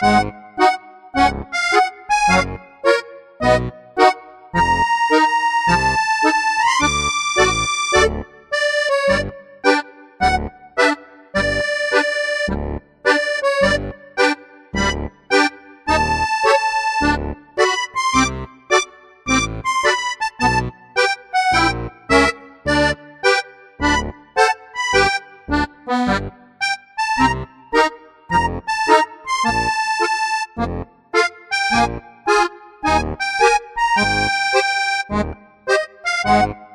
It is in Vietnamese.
Thank you. Bye.